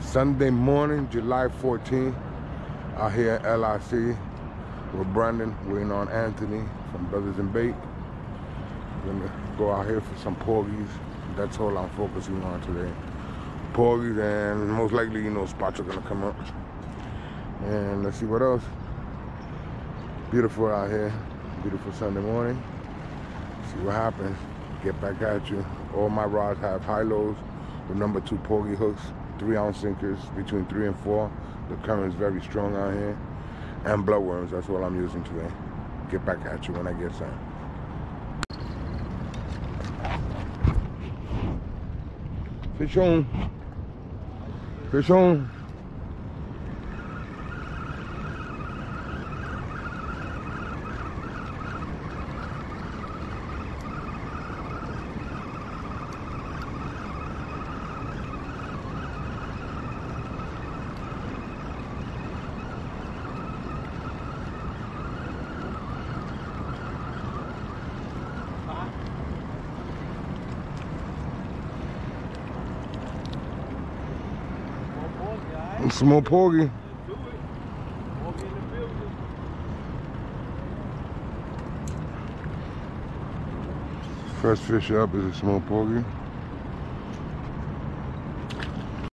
Sunday morning, July 14th, out here at LIC with Brandon, waiting on Anthony from Brothers and Bait. Gonna go out here for some porgies. That's all I'm focusing on today. Porgies and most likely, you know, spots are gonna come up. And let's see what else. Beautiful out here. Beautiful Sunday morning. See what happens. Get back at you. All my rods have high lows with number two porgy hooks, three ounce sinkers between three and four. The current is very strong out here. And bloodworms, that's what I'm using today. Get back at you when I get some. Fish on. Fish on. Small porgy. First fish up is a small porgy.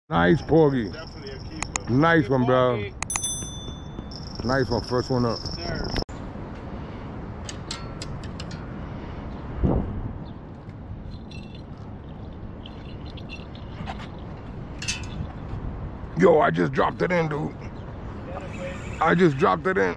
Nice porgy. Nice one, bro. Nice one. First one up. Yo, I just dropped it in, dude. I just dropped it in.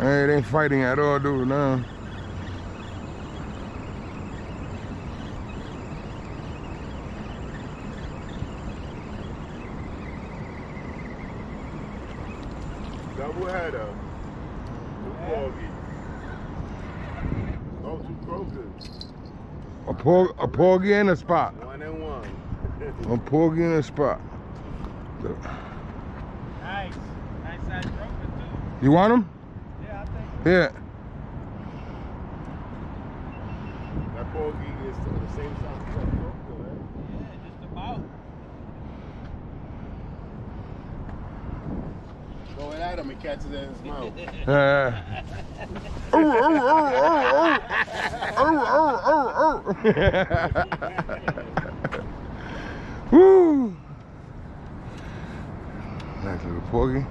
Hey, it ain't fighting at all, dude, now. Double header. Two porgy. Oh, two croakers. A, por a porgy in a spot. One and one. A porgy in a spot. Nice. Nice size croaker too. You want them? Yeah, I think. Yeah. that porgy is the same size as that croaker, right? Yeah, just about. Go at him and catches it in his mouth. Uh, oh, oh, oh, oh, oh. Oh, oh, oh, oh. Woo! Nice little porgy.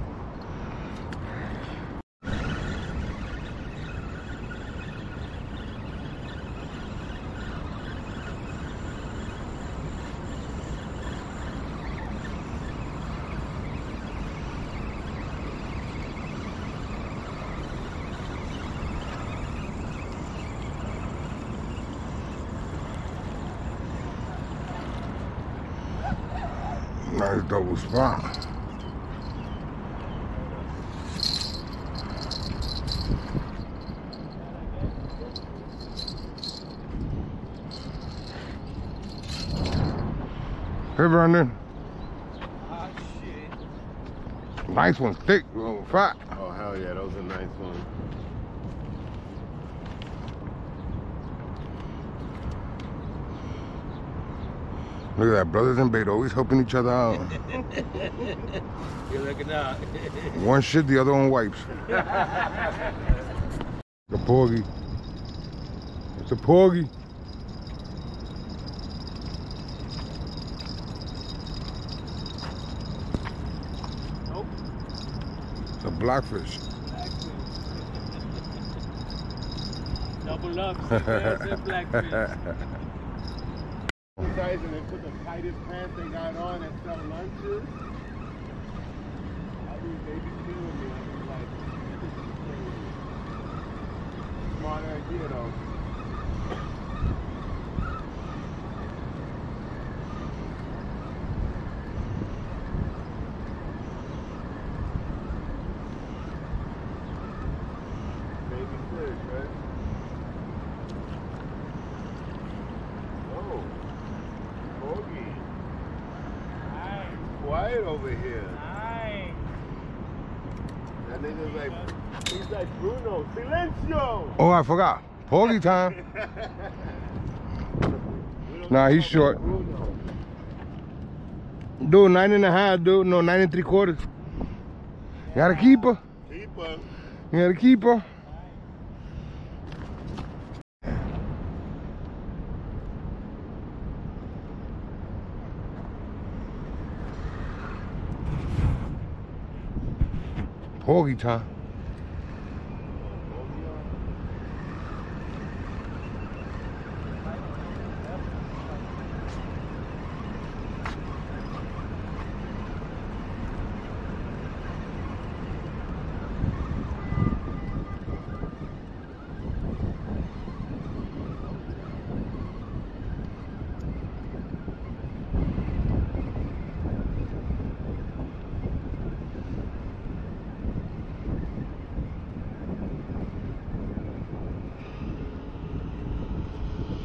Nice double spot. Hey, Brandon. Ah, shit. Nice one, thick, little fat. Oh, hell yeah, that was a nice one. Look at that, brothers and bait always helping each other out. You're looking out. One shit, the other one wipes. The porgy. It's a porgy. Nope. It's a blackfish. Double up. Blackfish. Guys, and they put the tightest pants they got on and sell lunches. I mean, they be killing me. I mean, like, this is crazy. Smart idea, though. Quiet over here. Nice. That nigga's like, he's like Bruno. Silencio! Oh, I forgot. Porgy time. Nah, he's short. Dude, nine and a half, dude. No, nine and three quarters. You got a keeper? Keeper. You got a keeper? Porgy time.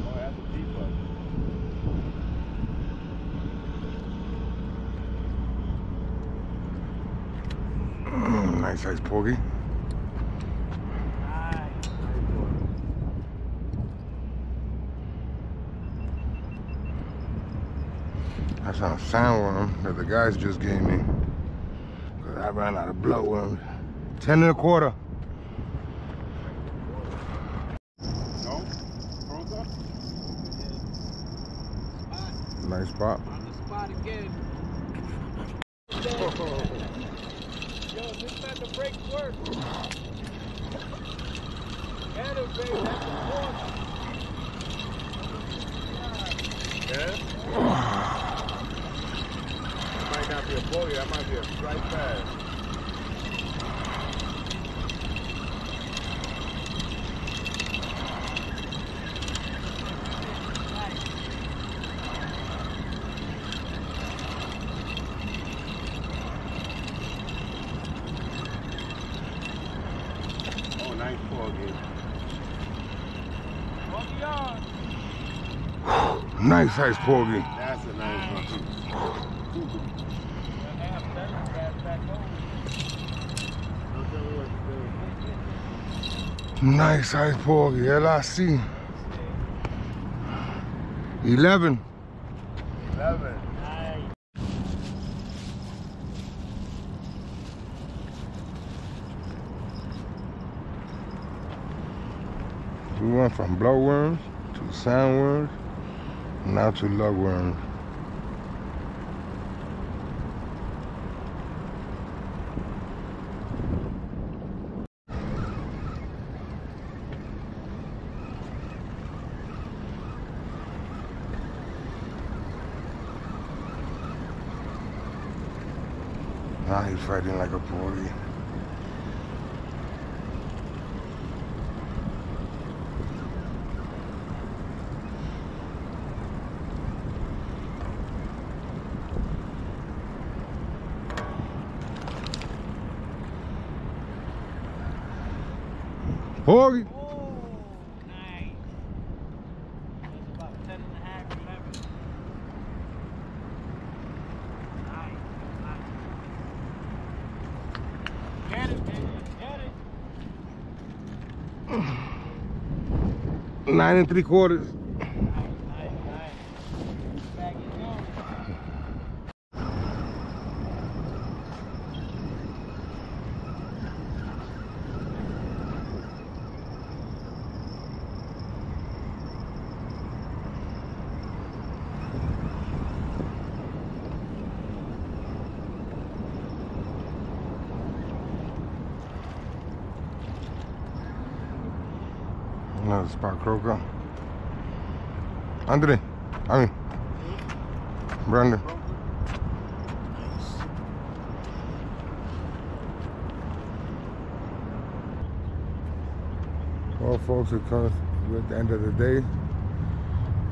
Oh, that's a keeper. Mm, nice size porgy. Nice. Nice one. That's on a sandworm that the guys just gave me. Cause I ran out of bloodworms. Ten and a quarter. No? Croaker? Nice spot. On the spot again. This time the brakes work. Yeah? That might not be a bogey, that might be a striped bass. Nice bogey. Bogey on. Nice size porgy. That's a nice one. Half done, gas back home. Don't tell me what to do. Nice size porgy. LIC. 11. 11. went from bloodworms to sandworms, now to lugworms. Now he's fighting like a 40. Hog. Nine and three quarters. Another spot croaker. Andre, I mean, Brandon. Well, folks, kind of at the end of the day.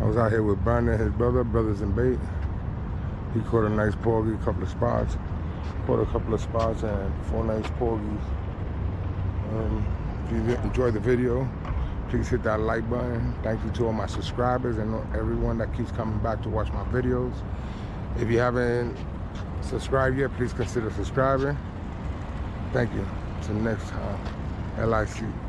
I was out here with Brandon, his brother, brothers in bait. He caught a nice porgy, a couple of spots. Caught a couple of spots and four nice porgies. Um, if you enjoyed the video, please hit that like button. Thank you to all my subscribers and everyone that keeps coming back to watch my videos. If you haven't subscribed yet, please consider subscribing. Thank you. Till next time, LIC.